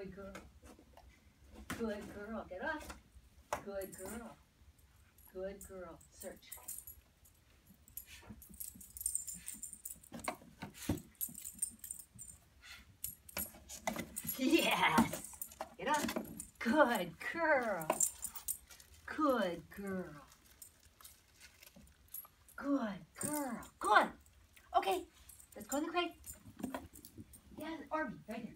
Good girl. Good girl. Get up. Good girl. Good girl. Search. Yes. Get up. Good girl. Good girl. Good girl. Good. Okay. Let's go in the crate. Yeah, Arby, right here.